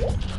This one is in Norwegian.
Whoop!